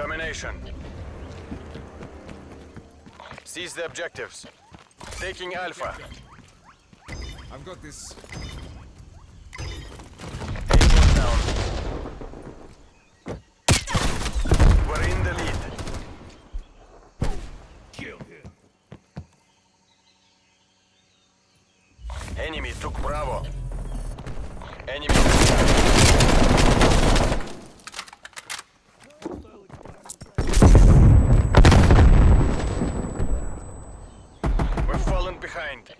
Domination. Seize the objectives. Taking Alpha. I've got this. Aim down. We're in the lead. Kill him. Enemy took Bravo. Enemy. We're falling behind.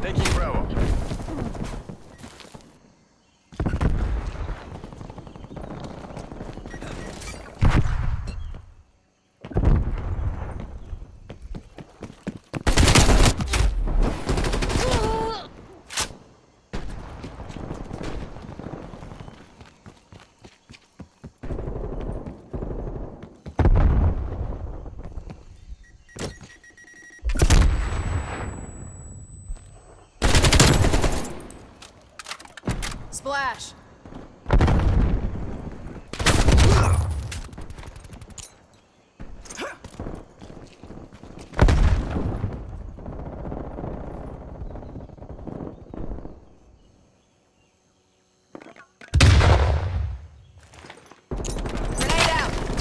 Taking Bravo. Splash! Grenade out!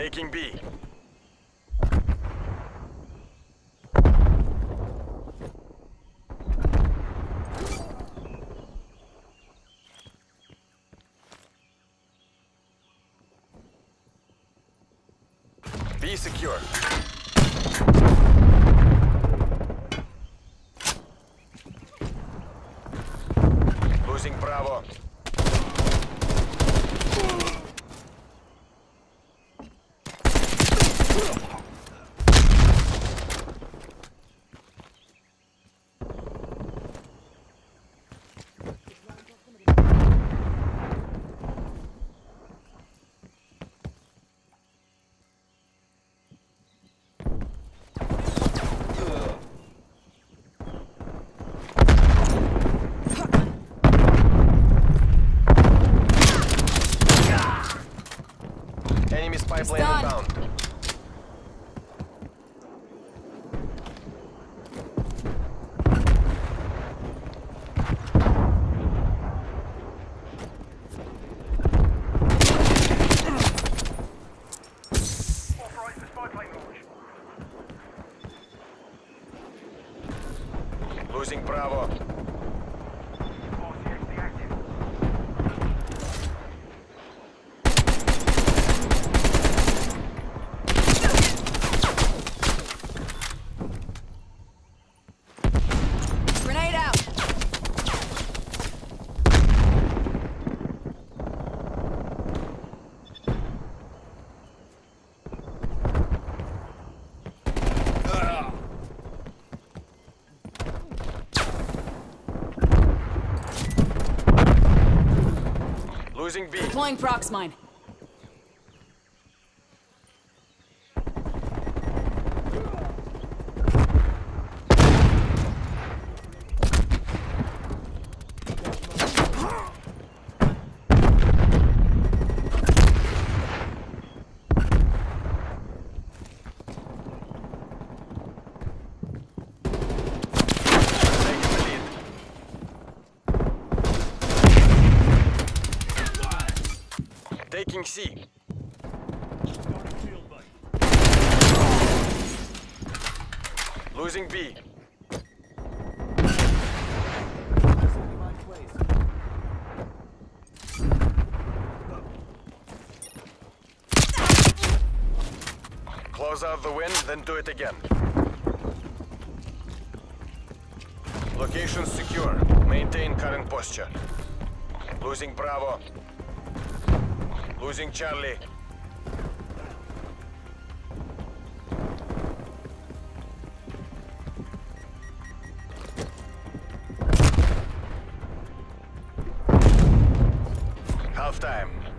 Taking B. Be secure. Losing Bravo. Enemy spy plane inbound. Losing Bravo. Grenade out! Losing. Deploying prox mine. Taking the lead. Taking C. Losing B. Close out the wind, then do it again. Location secure. Maintain current posture. Losing Bravo. Losing Charlie. Half time.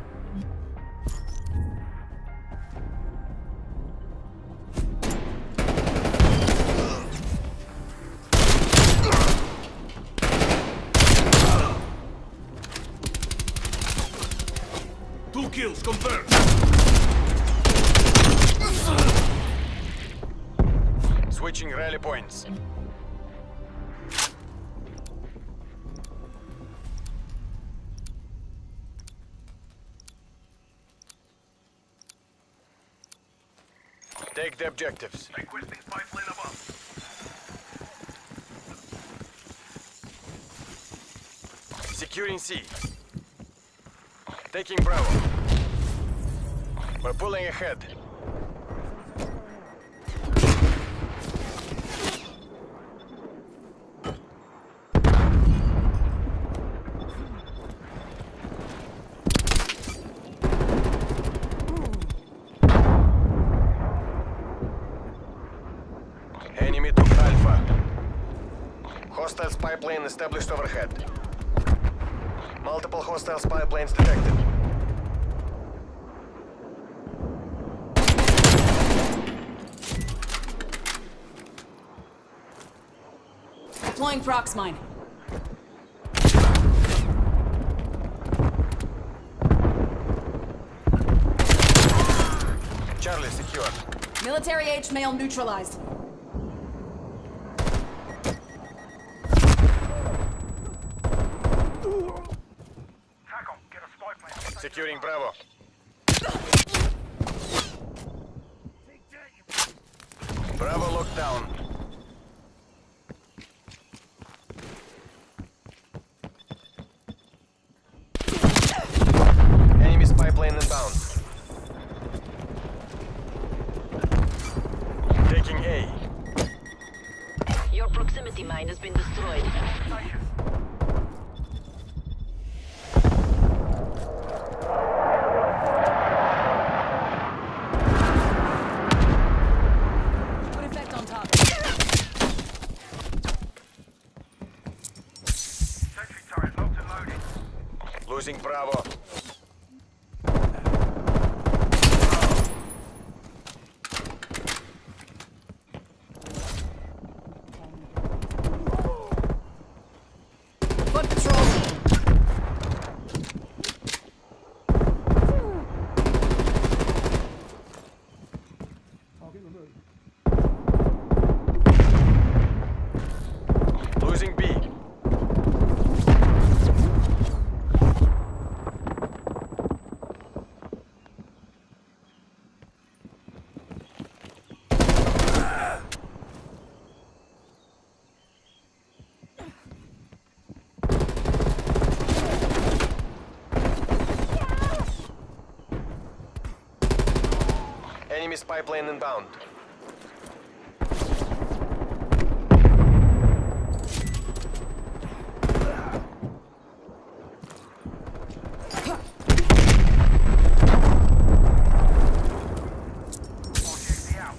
Confirmed. Switching rally points. Take the objectives. Requesting pipeline above. Securing C. Taking Bravo. We're pulling ahead. Enemy took Alpha. Hostile spy plane established overhead. Multiple hostile spy planes detected. Deploying prox mine. Charlie secure. Military age male neutralized. TACOM, get a spy plane. Securing Bravo. Bravo locked down. Enemy spy plane inbound. Taking A. Your proximity mine has been destroyed. Put effect on top. Sentry turret locked and loaded. Losing Bravo. Foot patrol. Losing B. Spy plane inbound. RCXD out.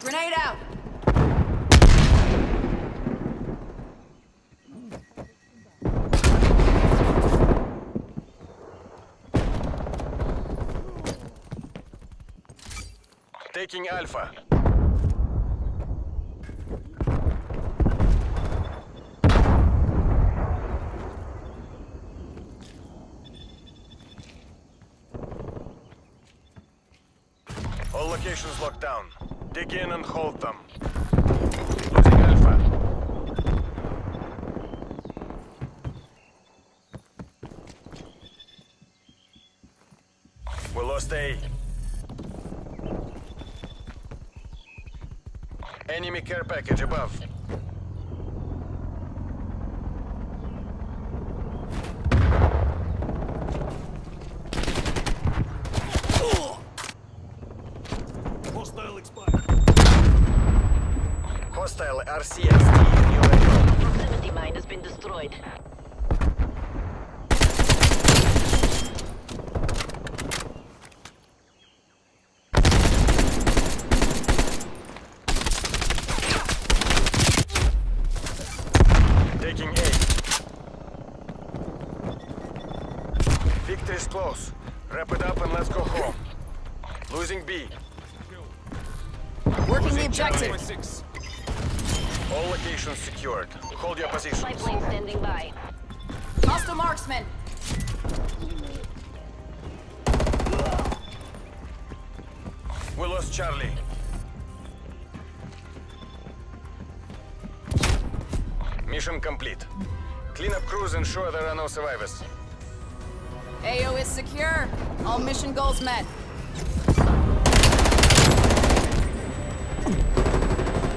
Grenade out. Taking Alpha. All locations locked down. Dig in and hold them. Losing Alpha. We lost A. Enemy care package above. Hostile expired. Hostile RCXD in your area. Proximity mine has been destroyed. Taking A. Victory's close. Wrap it up and let's go home. Losing B. Working the objective. All locations secured. Hold your positions. Pipeline standing by. Hostile marksman. We lost Charlie. Mission complete. Clean up crews, ensure there are no survivors. AO is secure. All mission goals met.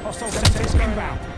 Hostile sentries inbound.